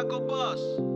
Taco bus.